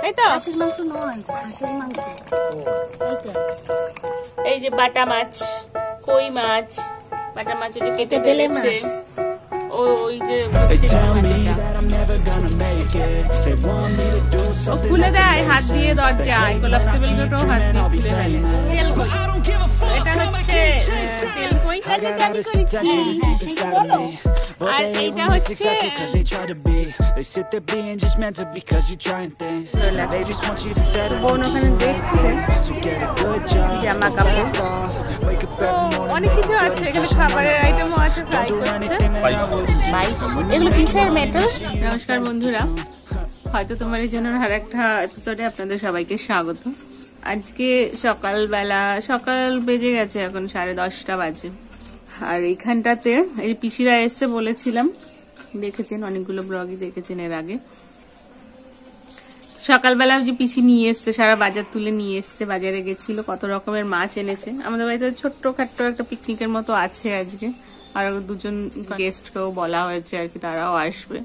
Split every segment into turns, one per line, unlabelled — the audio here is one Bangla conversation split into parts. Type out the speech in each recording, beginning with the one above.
তাই তো।
হাঁসের মাংস নয় হাঁসের মাংস।
এই যে বাটা মাছ কই মাছ বাটা মাছ ওই যে কেটে
বেলে মাছ।
ও ওই যে. খুলে দেয় হাত দিয়ে দরজায় কোলাপসিবল গেটও হাত দিয়ে খুলে ফেলে। হচ্ছে তেল কই
I got all this potential that's deep inside of me. But
R
they hate
এইটা
when you're
হচ্ছে-
successful cause they try to be. They sit there being judgmental because you're trying things. Now they just want you to settle
বোন ওখানে দেখছে
So get a good job.
জামা
don't
কাপড়।
slack off. Wake up every morning.
অনেক
make
কিছু
a good
আছে এখানে
impression on
খাবারের
others.
আইটেমও আছে ফ্রাই
Don't do
করছে. এগুলো কিসের মেটাল নমস্কার বন্ধুরা হয়তো তোমার এই জন্য আর একটা এপিসোডে আপনাদের সবাইকে স্বাগত আজকে সকালবেলা, সকাল বেজে গেছে এখন সাড়ে দশটা বাজে। আর এখানটাতে এই পিসিরা এসছে বলেছিলাম, দেখেছেন অনেকগুলো ব্লগই দেখেছেন এর আগে। সকালবেলা যে পিসি নিয়ে এসছে, সারা বাজার তুলে নিয়ে এসছে, বাজারে গেছিল, কত রকমের মাছ এনেছে। আমাদের বাড়িতে ছোট্ট খাট্ট একটা পিকনিকের মতো আছে আজকে। আর দুজন গেস্টকেও বলা হয়েছে আর কি, তারাও আসবে।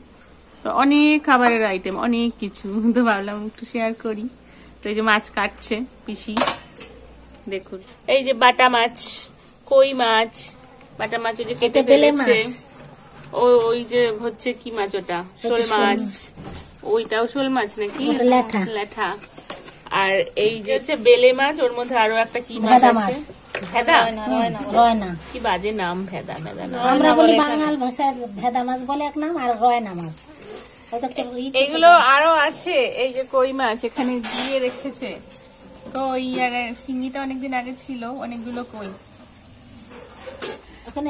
তো অনেক খাবারের আইটেম অনেক কিছু। তো ভাবলাম একটু শেয়ার করি। তো এই যে মাছ কাটছে পিসি। দেখুন। এই যে বাটা মাছ কই মাছ বাটা মাছ ওই যে কেটে ফেলেছে।
মাছ।
ও ওই যে হচ্ছে কি মাছ ওটা? শোল মাছ। ওইটাও শোল মাছ নাকি।
ল্যাঠা।
আর এই যে হচ্ছে বেলে মাছ ওর মধ্যে আরও একটা কি মাছ আছে? ভেদা?
রয়
কি বাজে নাম ভেদা ভেদা নাম।
আমরা বলি বাঙাল ভাষায় ভেদা মাছ বলে এক নাম আর রয়না মাছ। তো
আরও আছে এই যে কই মাছ এখানে দিয়ে রেখেছে। কই আর শিঙিটা অনেকদিন আগে ছিল অনেকগুলো কই।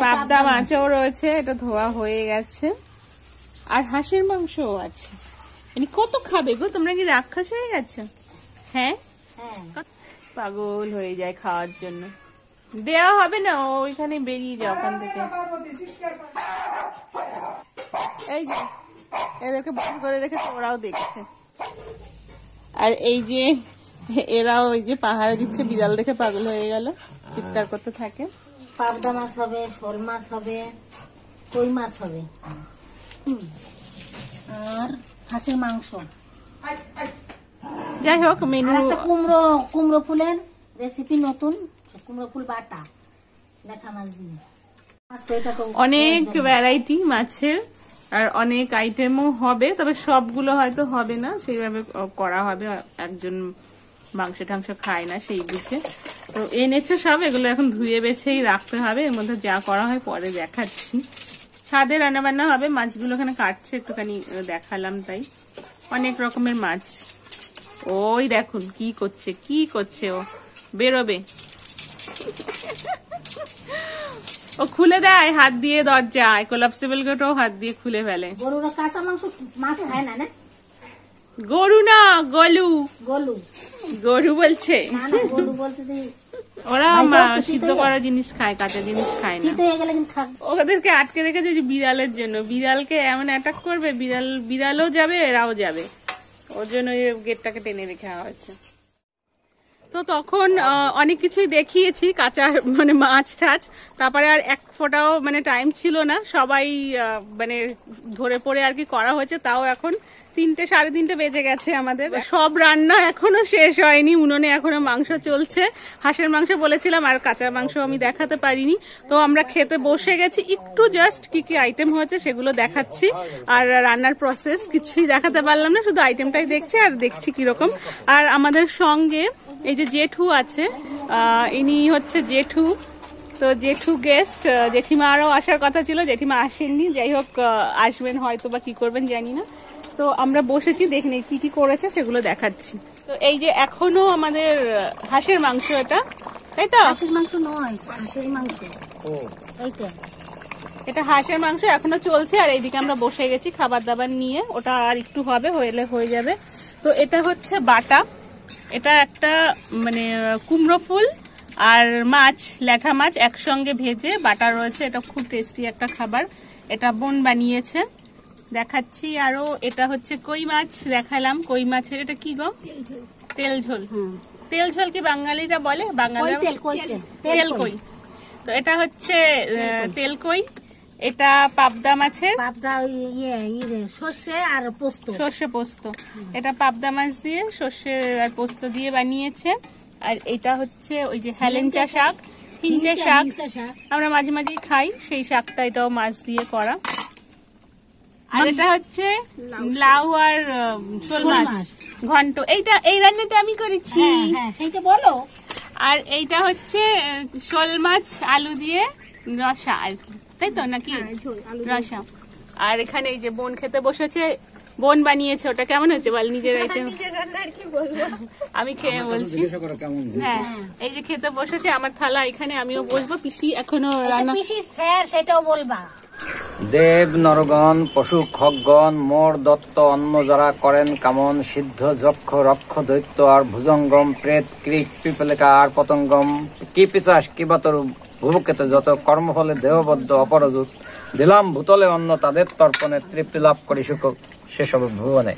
পাবদা মাছও রয়েছে এটা ধোয়া হয়ে গেছে। আর হাঁসের মাংসও আছে। মানে কত খাবে গো তোমরা কি রাক্ষস হয়ে গেছো? হ্যাঁ?
হ্যাঁ।
পাগল হয়ে যায় খাওয়ার জন্য। দেওয়া হবে না ওইখানে বেরিয়ে যায় ওখান থেকে। এই যে এদেরকে বন্ধ করে রেখেছে ওরাও দেখছে। আর এই যে এরাও ওই যে পাহাড়ে দিচ্ছে বিড়াল দেখে পাগল হয়ে গেল চিৎকার করতে থাকে।
পাবদা মাছ হবে শোল মাছ হবে কই মাছ হবে। আর হাঁসের মাংস।
যাই হোক মেনু
একটা কুমড়ো কুমড়ো ফুলের রেসিপি নতুন কুমড়ো ফুল বাটা। লেঠা মাছ দিয়ে।
অনেক ভ্যারাইটি মাছের। আর অনেক আইটেমও হবে, তবে সবগুলো হয়তো হবে না। সেইভাবে করা হবে। একজন মাংস টাংস খায় না সেই বুঝে তো এনেছে সব, এগুলো এখন ধুয়ে বেছেই রাখতে হবে। এর মধ্যে যা করা হয় পরে দেখাচ্ছি। ছাদে রান্নাবান্না হবে, মাছগুলো এখানে কাটছে, একটুখানি দেখালাম তাই। অনেক রকমের মাছ। ওই দেখুন, কি করছে কি করছে ও? বেরোবে। ও খুলে দেয় হাত দিয়ে দরজায়। কোলাপসিবল গেটও হাত দিয়ে খুলে ফেলে।
গরুরা কাঁচা মাংস মাছ খায় না না?
গরু না গলু।
গলু।
গরু বলছে।
গরু
ওরা সিদ্ধ করা জিনিস খায় কাঁচা জিনিস খায় না। ওদেরকে আটকে রেখেছে যে বিড়ালের জন্য। বিড়ালকে এমন অ্যাটাক করবে বিড়াল বিড়ালও যাবে এরাও যাবে। ওর জন্য গেটটাকে টেনে রেখে হয়েছে। তো তখন অনেক কিছুই দেখিয়েছি কাঁচা মানে মাছ টাছ। তারপরে আর এক ফোটাও মানে টাইম ছিল না। সবাই মানে ধরে পড়ে আর কি করা হয়েছে। তাও এখন তিনটে, সাড়ে তিনটে বেজে গেছে আমাদের। সব রান্না এখনও শেষ হয়নি। উনুনে এখনও মাংস চলছে। হাঁসের মাংস বলেছিলাম, আর কাঁচা মাংস আমি দেখাতে পারিনি। তো আমরা খেতে বসে গেছি। একটু জাস্ট কি কি আইটেম হয়েছে সেগুলো দেখাচ্ছি। আর রান্নার প্রসেস কিছুই দেখাতে পারলাম না, শুধু আইটেমটাই দেখছি আর দেখছি কীরকম। আর আমাদের সঙ্গে এই যে জেঠু আছে ইনি হচ্ছে জেঠু। তো জেঠু গেস্ট জেঠিমা আরও আসার কথা ছিল, জেঠিমা আসেননি। যাই হোক আসবেন হয়তো বা কি করবেন জানি না। তো আমরা বসেছি দেখনি কি কি করেছে সেগুলো দেখাচ্ছি। তো এই যে এখনও আমাদের হাঁসের মাংস এটা তাই তো?
হাঁসের মাংস নয় হাঁসের মাংস। এইটা
এটা হাঁসের মাংস এখনও চলছে আর এইদিকে আমরা বসে গেছি খাবার দাবার নিয়ে। ওটা আর একটু হবে হইলে হয়ে যাবে। তো এটা হচ্ছে বাটা। এটা একটা মানে কুমড়ো ফুল আর মাছ ল্যাঠা মাছ একসঙ্গে ভেজে বাটা রয়েছে। এটা খুব টেস্টি একটা খাবার। এটা বোন বানিয়েছে। দেখাচ্ছি আরও এটা হচ্ছে কই মাছ? দেখালাম কই মাছের এটা কি গো? তেল ঝোল। তেল ঝোল কি বাঙালিরা বলে?
কই
বাঙালিরা
তেল? কই।
তো এটা হচ্ছে তেল কই। এটা পাবদা মাছের।
পাবদা ইয়ে ইয়ে সর্ষে আর পোস্ত।
সর্ষে পোস্ত। এটা পাবদা মাছ দিয়ে সর্ষে আর পোস্ত দিয়ে বানিয়েছে। আর এটা হচ্ছে ওই যে হেলেঞ্চা শাক। হিঞ্চে শাক।
হিঞ্চা শাক।
আমরা মাঝে মাঝেই খাই সেই শাকটা এটাও মাছ দিয়ে করা। আর এটা হচ্ছে লাউ আর শোল মাছ। ঘন্ট। এইটা এই রান্নাটা আমি করেছি।
হ্যাঁ হ্যাঁ সেইটা বলো।
আর এইটা হচ্ছে শোল মাছ আলু দিয়ে রসা আর কি। তাই তো নাকি? রসা। আর এখানে এই যে বোন খেতে বসেছে বোন বানিয়েছে ওটা কেমন হচ্ছে বল? নিজের আইটেম আমি খেয়ে বলছি। হ্যাঁ এই যে খেতে বসেছে আমার থালা এখানে আমিও বসবো পিসি এখনও রান্না
পিসি স্যার সেটাও বলবা।
দেব নরগণ, পশু খগগণ, মোর দত্ত অন্ন যারা করেন কামন, সিদ্ধ যক্ষ, রক্ষ, দৈত্য আর ভুজঙ্গম, প্রেত ক্রিক পিপলিকা আর পতঙ্গম। কি পিচাস কি বাতর, ভুবুকেতে যত কর্মফলে দেহবদ্ধ অপরজুত দিলাম ভূতলে অন্ন, তাদের তর্পণে তৃপ্তি লাভ করি সুখ। সেসব ভুবনে।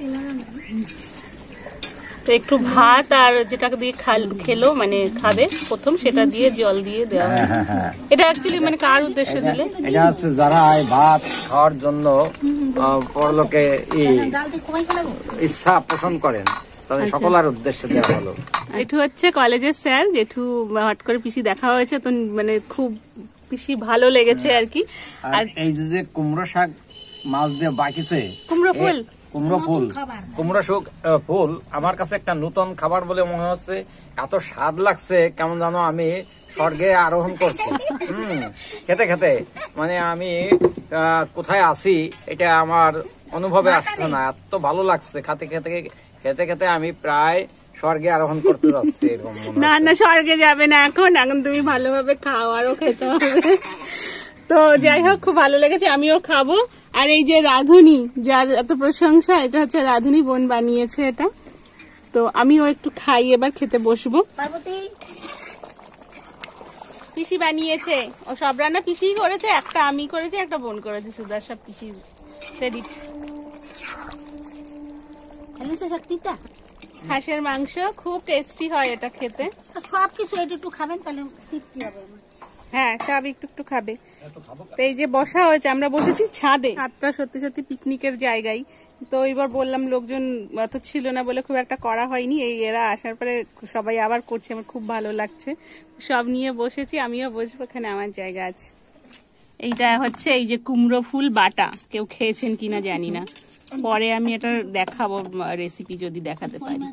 তো একটু ভাত আর যেটা দিয়ে খাল- খেলো মানে খাবে প্রথম সেটা দিয়ে জল দিয়ে দেওয়া হয়।
হ্যাঁ হ্যাঁ
এটা অ্যাকচুয়ালি মানে কার উদ্দেশ্যে দিলে?
এটা হচ্ছে যারা ভাত খাওয়ার জন্য পরলোকে ইচ্ছা পোষণ করেন তাদের সকলের উদ্দেশ্যে দেওয়া হলো।
জেঠু হচ্ছে কলেজের স্যার জেঠু হট করে পিসি দেখা হয়েছে তো মানে খুব পিসি ভালো লেগেছে আর কি।
আর এই যে কুমড়ো শাক মাছ দিয়ে বাকিছে
কুমড়ো ফুল?
কুমড়ো ফুল। কুমড়ো শুক ফুল। আমার কাছে একটা নতুন খাবার বলে মনে হচ্ছে এত স্বাদ লাগছে কেমন জানো আমি স্বর্গে আরোহণ করছি। হুম খেতে খেতে। মানে আমি আহ, কোথায় আছি এটা আমার অনুভবে আসছে না। এত ভালো লাগছে খেতে খেতে খেতে খেতে আমি প্রায় স্বর্গে আরোহণ করতে যাচ্ছি এরকম
না না স্বর্গে যাবে না এখন। এখন তুমি ভালোভাবে খাও আরও খেতে হবে। তো যাই হোক খুব ভালো লেগেছে আমিও খাব। আর এই যে রাধুনি যার এত প্রশংসা এটা হচ্ছে রাধুনি বোন বানিয়েছে এটা। তো আমিও একটু খাই এবার খেতে বসবো। পিসি বানিয়েছে। ও সব রান্না পিসি করেছে একটা আমি করেছি একটা বোন করেছে। সুদার সব পিসি ক্রেডিট হাঁসের মাংস খুব টেস্টি হয় এটা খেতে।
সব কিছু একটু একটু খাবেন তাহলে তৃপ্তি হবে।
হ্যাঁ সব একটু একটু খাবে। তো এই যে বসা হয়েছে, আমরা বসেছি ছাদে। ছাদটা সত্যি সত্যি পিকনিকের জায়গায়। তো এবার বললাম, লোকজন অত ছিল না বলে খুব একটা করা হয়নি। এই এরা আসার পরে সবাই আবার করছে, আমার খুব ভালো লাগছে। সব নিয়ে বসেছি, আমিও বসবো, এখানে আমার জায়গা আছে। এইটা হচ্ছে এই যে কুমড়ো ফুল বাটা। কেউ খেয়েছেন কিনা জানি না। পরে আমি এটা দেখাবো, রেসিপি যদি দেখাতে পারি।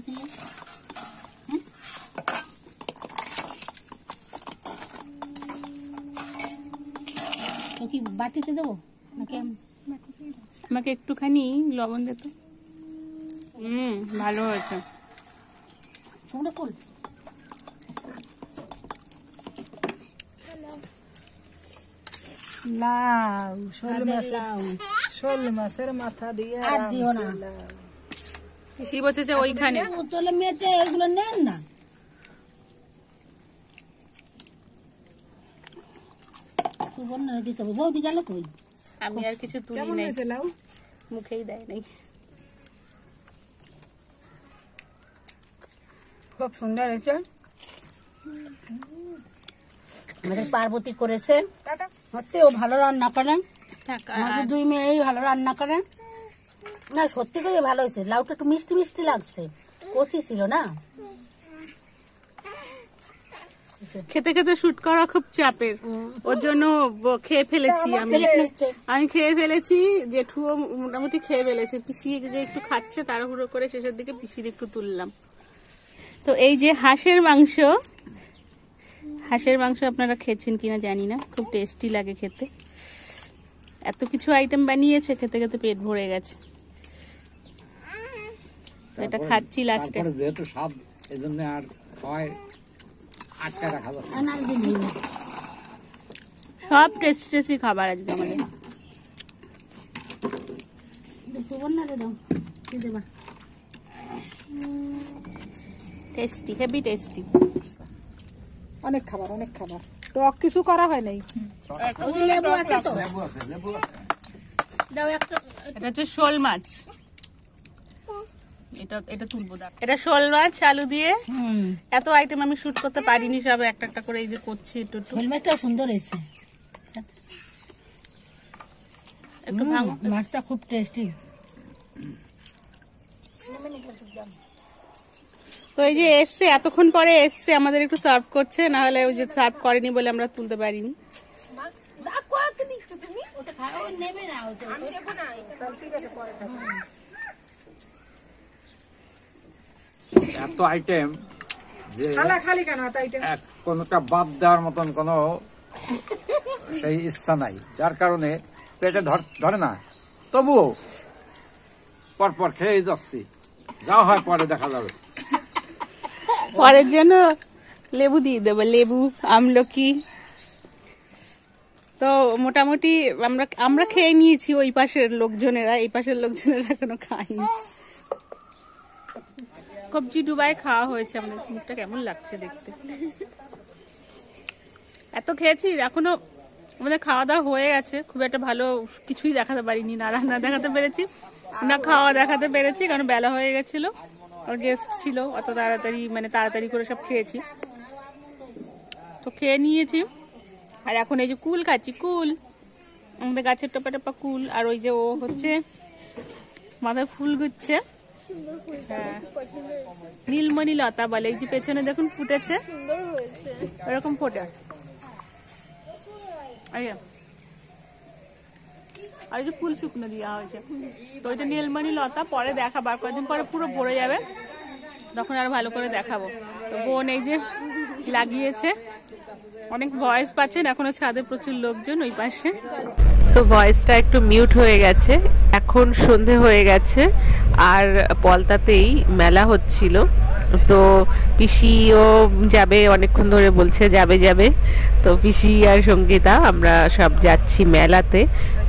বাটিতে দেবো? নাকি
আমাকে একটুখানি লবণ দে তো। হুম ভালো হয়েছে।
কুমড়ো ফুল
লাউ শোল মাছ
লাউ।
শোল মাছের মাথা দিয়ে
আর দিও না।
পিসি বসেছে ওইখানে।
তাহলে মেয়েতে এগুলো নেন না? সুবর্ণা দিতে হবে। বৌদি গেল কই?
আমি আর কিছু তুলি নাই।
লাউ?
মুখেই দেয় নাই।
খুব সুন্দর হয়েছে।
আমাদের পার্বতী করেছে। সত্যি ও ভালো রান্না করে। আমাদের দুই মেয়েই ভালো রান্না করে। না সত্যি করে ভালো হয়েছে। লাউটা একটু মিষ্টি মিষ্টি লাগছে। কচি ছিল না?
খেতে খেতে শুট করা খুব চাপের। ওর জন্য খেয়ে ফেলেছি আমি। আমি খেয়ে ফেলেছি জেঠুও মোটামুটি খেয়ে ফেলেছে। পিসি যে একটু খাচ্ছে তাড়াহুড়ো করে শেষের দিকে পিসির একটু তুললাম। তো এই যে হাঁসের মাংস হাঁসের মাংস আপনারা খেয়েছেন কিনা জানি না। খুব টেস্টি লাগে খেতে। এত কিছু আইটেম বানিয়েছে খেতে খেতে পেট ভরে গেছে। তো এটা খাচ্ছি লাস্টে
যেহেতু স্বাদ এই জন্য আর খাওয়ায়
সব টেস্টি টেস্টি খাবার আজকে আমাদের। টেস্টি হেভি টেস্টি
অনেক খাবার অনেক খাবার। টক কিছু করা হয় নাই?
লেবু আছে তো?
লেবু আছে লেবু আছে।
দাও একটা
এটা হচ্ছে শোল মাছ। এটা এটা তুলবো দাঁড়া। এটা শোল মাছ আলু দিয়ে। এত আইটেম আমি শুট করতে পারিনি সব একটা একটা করে এই যে করছি একটু একটু।
শোল মাছটাও সুন্দর হয়েছে।
একটু ভাঙো।
মাছটা খুব টেস্টি
তো এই যে এসছে এতক্ষণ পরে এসছে আমাদের একটু সার্ভ করছে না হলে ওই যে সার্ভ করেনি বলে আমরা তুলতে পারিনি।
এত আইটেম যে
খালা খালি কেন
কোনোটা বাদ দেওয়ার মতন কোনো সেই ইচ্ছা নাই। যার কারণে পেটে ধরে না। তবুও পরপর খেয়ে যাচ্ছি। যা হয় পরে দেখা যাবে।
পরের জন্য লেবু দিয়ে দেবো লেবু আমলকি। তো মোটামুটি আমরা আমরা খেয়ে নিয়েছি ওই পাশের লোকজনেরা এই পাশের লোকজনেরা এখনও খায়নি। কবজি ডুবাই খাওয়া হয়েছে। আমাদের মুখটা কেমন লাগছে দেখতে। এত খেয়েছি, এখনও আমাদের খাওয়া দাওয়া হয়ে গেছে। খুব একটা ভালো কিছুই দেখাতে পারিনি, না রান্না দেখাতে পেরেছি, না খাওয়া দেখাতে পেরেছি, কারণ বেলা হয়ে গেছিল। আর গেস্ট ছিল, অত তাড়াতাড়ি মানে তাড়াতাড়ি করে সব খেয়েছি। তো খেয়ে নিয়েছি। আর এখন এই যে কুল খাচ্ছি, কুল। আমাদের গাছের টোপা টোপা কুল, আর ওই যে ও হচ্ছে মাথায় ফুল গুচ্ছে। হ্যাঁ। নীলমণি লতা বলে এই যে পেছনে দেখুন ফুটেছে। এরকম ফোটে। এই আর যে ফুল শুকনো দেওয়া হয়েছে। তো ওইটা নীলমণি লতা পরে দেখাবো। আর কয়েকদিন পরে পুরো ভরে যাবে। তখন আর ভালো করে দেখাবো। তো বোন এই যে লাগিয়েছে। অনেক ভয়েস পাচ্ছেন এখনও ছাদে প্রচুর লোকজন ওই পাশে।
তো ভয়েসটা একটু মিউট হয়ে গেছে। এখন সন্ধে হয়ে গেছে আর পলতাতেই মেলা হচ্ছিল। তো পিসিও যাবে অনেকক্ষণ ধরে বলছে যাবে যাবে। তো পিসি আর সঙ্গীতা আমরা সব যাচ্ছি মেলাতে।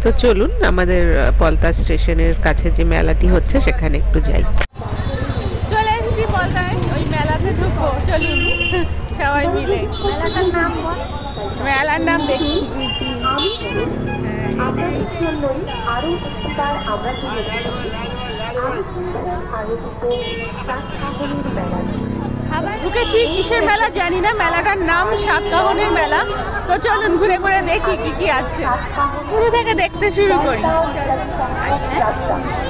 তো চলুন আমাদের পলতা স্টেশনের কাছে যে মেলাটি হচ্ছে সেখানে একটু যাই।
চলে এসছি বলতায় ওই মেলাতে ঢুকবো। চলুন সবাই মিলে। মেলার নাম দেখি ঢুকেছি কিসের মেলা জানি না মেলাটার নাম সাতকাহনের মেলা। তো চলুন ঘুরে ঘুরে দেখি কি কি আছে। পুরো থেকে দেখতে শুরু করি।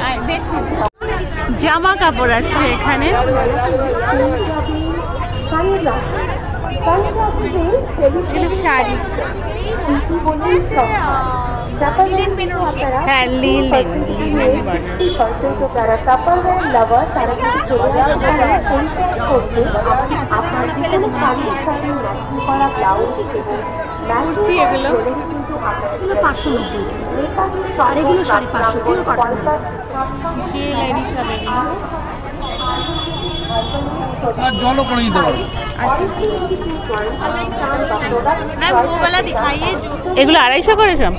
আয়, দেখি। জামা কাপড় আছে এখানে। শাড়ি হ্যাঁ লিলেন লিলেন বানানো কুর্তি এগুলো
পাঁচশো নব্বই আর এগুলো সাড়ে পাঁচশো পিওর কটন
যে লেডিস হবে এগুলো
জলও করে দিতে পারব
এগুলো আড়াইশো করে সব?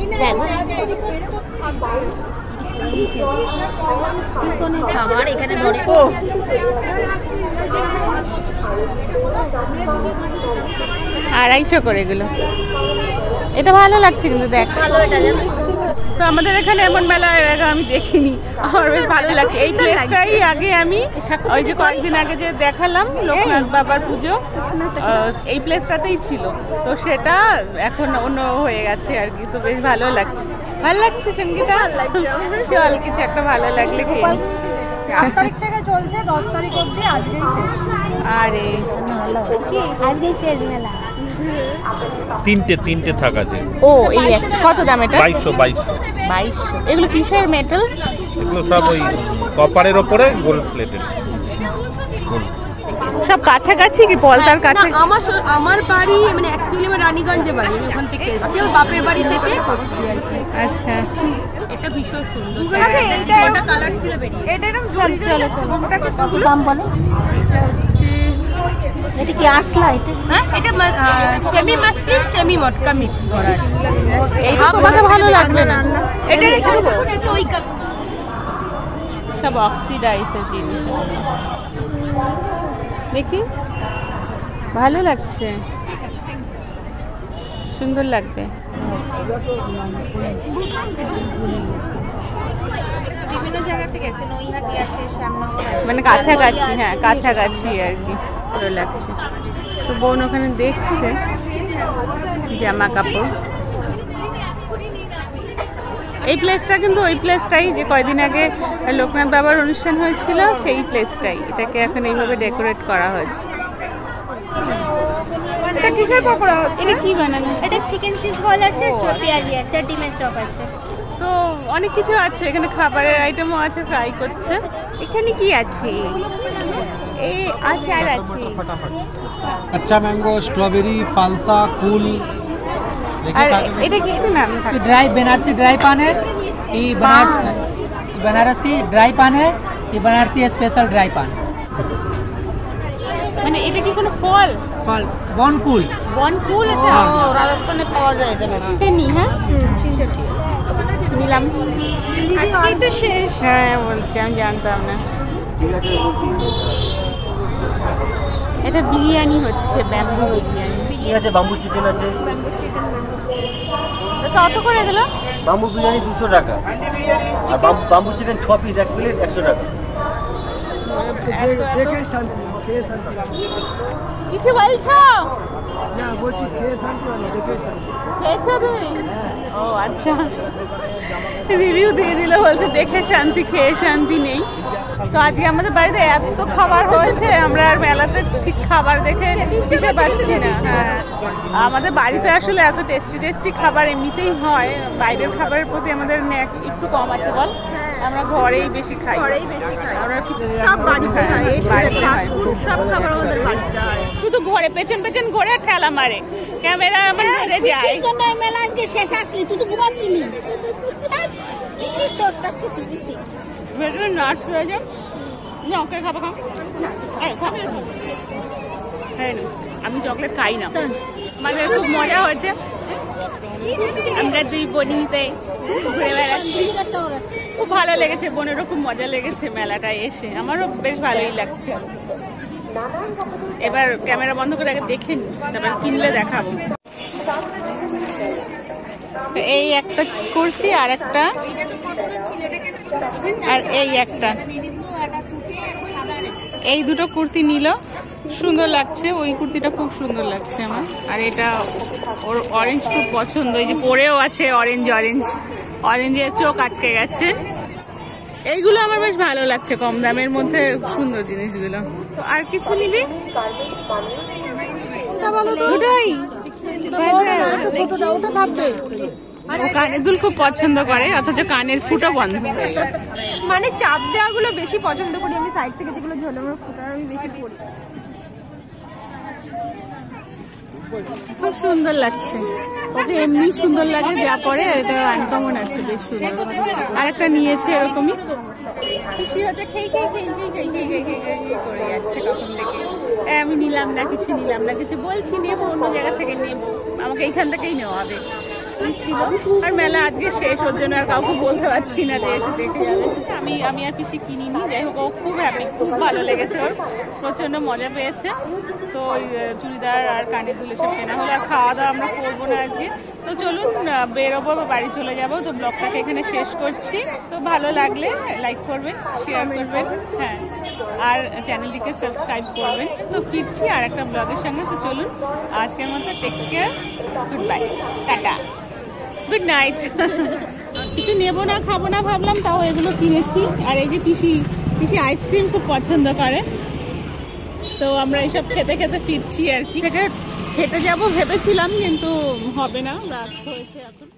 খাবার এখানে ধরে।
আড়াইশো করে এগুলো। এটা ভালো লাগছে কিন্তু দেখ।
ভালো এটা জানো?
তো আমাদের এখানে এমন মেলা এর আগে আমি দেখিনি। আমার বেশ ভালো লাগছে। এই প্লেসটাই আগে আমি ওই যে কয়েকদিন আগে যে দেখালাম লোকনাথ বাবার পুজো এই প্লেসটাতেই ছিল। তো সেটা এখন অন্য হয়ে গেছে আর কি। তো বেশ ভালো লাগছে। ভালো লাগছে সঙ্গীতা? চল কিছু একটা ভালো লাগলে কি
আট তারিখ থেকে চলছে দশ তারিখ অব্দি আজকেই শেষ।
আরে।
আজকে শেষ মেলা।
তিনটে তিনটে থাক আছে
ও এই কত দাম এটা?
বাইশশো বাইশশো।
বাইশশো। এগুলো কিসের মেটাল
এগুলো সব ওই কপারের ওপরে গোল্ড প্লেটের
সব কাছাকাছি কি পলতার কাছে?
আমার আমার বাড়ি মানে অ্যাকচুয়ালি আমার রানীগঞ্জে বাড়ি আমি ওখান থেকে এসেছি। আমার বাপের বাড়ি থেকে করছি আর কি।
আচ্ছা।
এটা ভীষণ সুন্দর।
আচ্ছা, এইটা
কালার ছিল বেরিয়ে
এটা এরকম চলো চলো চলো।
কি দাম বলে? এটা কি আসলা এটা?
হ্যাঁ এটা সেমি মাস্তি সেমি মটকা মিক্স করা আছে।
এই ভালো লাগবে না।
এটা এটা ওই
সব অক্সিডাইসের জিনিস। দেখি। ভালো লাগছে। সুন্দর লাগবে। মানে কাছাকাছি হ্যাঁ কাছাকাছি আর কি। ভালো লাগছে। তো বোন ওখানে দেখছে জামা কাপড়। এই প্লেসটা কিন্তু ওই প্লেসটাই যে কয়দিন আগে লোকনাথ বাবার অনুষ্ঠান হয়েছিল সেই প্লেসটাই এটাকে এখন এইভাবে ডেকোরেট করা হয়েছে।
এটা কিসের পকোড়া
এটা কি বানানো
এটা চিকেন চিজ বল আছে পেঁয়াজি আছে আর ডিমের চপ আছে।
তো অনেক কিছু আছে এখানে খাবারের আইটেমও আছে ফ্রাই করছে এখানে কি আছে এই আচার আছে
कच्चा मैंगो स्ट्रॉबेरी फालसा फूल
আর এটা কি এটা নাম থাকে
ड्राई बनारसी ड्राई पान है ये बनारस ये बनारसी ड्राई पान है ये बनारसी स्पेशल ड्राई पान
মানে এটা কি কোনো ফল
फल बॉनकुल
বনফুল এটা
রাজস্থানে পাওয়া যায় এটা বেশি
এটা নি হ্যাঁ নিলাম। হ্যাঁ বলছি আমি জানতাম না। এটা বিরিয়ানি হচ্ছে ব্যাম্বু বিরিয়ানি।
আছে বাম্বু চিকেন আছে।
কত করে গেল?
বাম্বু বিরিয়ানি দুশো টাকা। আর বাম্বু- বাম্বু চিকেন ছ পিস এক প্লেট একশো টাকা।
কিছু বলছো? খেয়েছো তুমি? ও আচ্ছা। রিভিউ দিয়ে দিল বলছে দেখে শান্তি খেয়ে শান্তি নেই। তো আজকে আমাদের বাড়িতে এত খাবার হয়েছে আমরা আর মেলাতে ঠিক খাবার দেখে দিতে পারছি না। হ্যাঁ। আমাদের বাড়িতে আসলে এত টেস্টি টেস্টি খাবার এমনিতেই হয় বাইরের খাবারের প্রতি আমাদের একটু কম আছে বল। আমরা ঘরেই বেশি খাই।
ঘরেই বেশি খাই।
আমরা কিছু
সব বাড়িতে হয় এই
হয়।
ফাস্ট ফুড সব খাবার আমাদের বাড়িতে হয়।
শুধু ঘরে পেছন পেছন ঘরে ঠেলা মারে। ক্যামেরা আমার ধরে যায়।
জন্য মেলা আজকে শেষ আসলি তুই তো ঘুমাচ্ছিলি। বেশি তো সব কিছু বেশি
নাট হয়ে যায় না ওকে খাব খাও এই নে, আমি চকলেট খাই না। মানে খুব মজা হয়েছে। আমরা দুই বনিতে ঘুরে বেড়াচ্ছি। খুব ভালো লেগেছে, বোনেরও খুব মজা লেগেছে মেলাটায় এসে। আমারও বেশ ভালোই লাগছে। এবার ক্যামেরা বন্ধ করে আগে দেখে তারপর কিনলে দেখাবো। এই একটা কুর্তি আর একটা আর এই একটা। এই দুটো কুর্তি নিল। সুন্দর লাগছে, ওই কুর্তিটা খুব সুন্দর লাগছে আমার। আর এটা ওর অরেঞ্জ খুব পছন্দ, এই যে পরেও আছে অরেঞ্জ অরেঞ্জ অরেঞ্জের চোখ আটকে গেছে। এইগুলো আমার বেশ ভালো লাগছে, কম দামের মধ্যে সুন্দর জিনিসগুলো। আর কিছু নিবি? দুল খুব পছন্দ করে, অথচ কানের ফুটো বন্ধ হয়ে গেছে।
মানে চাপ দেওয়াগুলো বেশি পছন্দ করি আমি সাইড থেকে যেগুলো ঝোলানো ফুটার আমি বেশি পরি
খুব সুন্দর লাগছে। ওকে এমনি সুন্দর লাগে যা পরে, এটা আনকমন আছে বেশ সুন্দর আর একটা নিয়েছে এরকমই খুশি হচ্ছে, খেয়ে খেয়ে খেয়ে খেয়ে খেয়ে খেয়ে খেয়ে খেয়ে খেয়ে করে যাচ্ছে কখন থেকে আমি নিলাম না, কিছু নিলাম না, কিছু বলছি, নেব, অন্য জায়গা থেকে নেব। আমাকে এইখান থেকেই নেওয়া হবে। ছিল। আর মেলা আজকে শেষ, ওর জন্য আর কাউকে বলতে পারছি না যে এসে দেখে যাবে। আমি আমি আর পিসি কিনিনি। যাই হোক, ও খুব হ্যাপি খুব ভালো লেগেছে ওর। প্রচণ্ড মজা পেয়েছে। তো ওই চুড়িদার আর কানের দুল এসব কেনা হলো। আর খাওয়া দাওয়া আমরা করব না আজকে। তো চলুন বেরোবো বা বাড়ি চলে যাব। তো ব্লগটাকে এখানে শেষ করছি। তো ভালো লাগলে লাইক করবেন শেয়ার করবেন হ্যাঁ। আর চ্যানেলটিকে সাবস্ক্রাইব করবেন। তো ফিরছি আর একটা ব্লগের সঙ্গে। তো চলুন, আজকের মতো take care goodbye tata. Good night. কিছু নেব না, খাব না ভাবলাম, তাও এগুলো কিনেছি। আর এই যে পিসি পিসি আইসক্রিম খুব পছন্দ করে। তো আমরা এইসব খেতে খেতে ফিরছি আর কি। খেতে যাব ভেবেছিলাম, কিন্তু হবে না, রাত হয়েছে এখন।